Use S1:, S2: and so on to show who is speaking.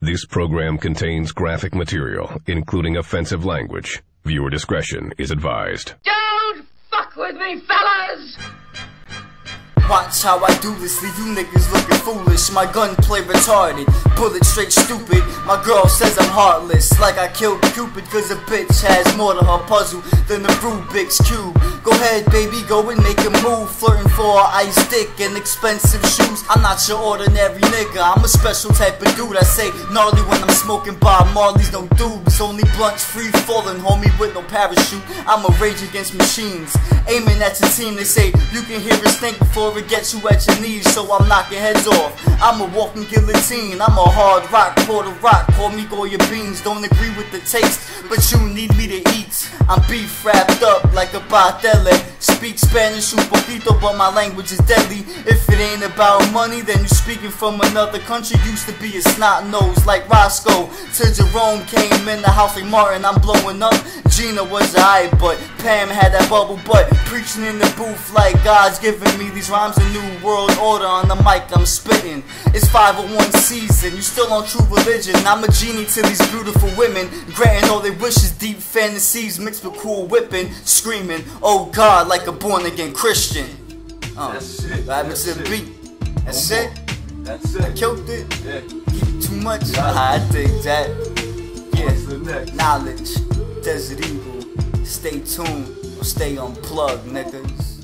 S1: This program contains graphic material, including offensive language. Viewer discretion is advised.
S2: Don't fuck with me, fellas!
S3: Watch how I do this, leave you niggas looking foolish. My gunplay retarded, bullet straight stupid. My girl says I'm heartless, like I killed Cupid, cause a bitch has more to her puzzle than the Rubik's Cube. Go ahead, baby, go and make a move. Flirting for ice dick and expensive shoes. I'm not your ordinary nigga, I'm a special type of dude. I say gnarly when I'm smoking Bob Marley's no dubes. Only blunts free falling, homie, with no parachute. I'm a rage against machines. Aiming at your team, they say you can hear it stink before it gets you at your knees. So I'm knocking heads off. I'm a walking guillotine. I'm a hard rock, quarter rock. Call me Goya Beans. Don't agree with the taste, but you need me to eat. I'm beef wrapped up like a patele. Speak Spanish un poquito, but my language is deadly. If it ain't about money, then you speaking from another country. Used to be a snot nose like Roscoe. Till Jerome came in the house like Martin, I'm blowing up. Gina was alright, but Pam had that bubble butt. Preaching in the booth like God's giving me these rhymes a new world order on the mic I'm spitting. It's 501 season, you still on true religion. I'm a genie to these beautiful women, granting all their wishes, deep fantasies mixed with cool whipping, screaming, oh God, like a born again Christian. Uh,
S4: That's it. That's it.
S3: beat? That's it?
S4: That's it.
S3: Killed it?
S4: Yeah.
S3: Too much?
S4: Yeah.
S3: I think that. Yeah. Knowledge, Desert Eagle. Stay tuned or stay unplugged, niggas.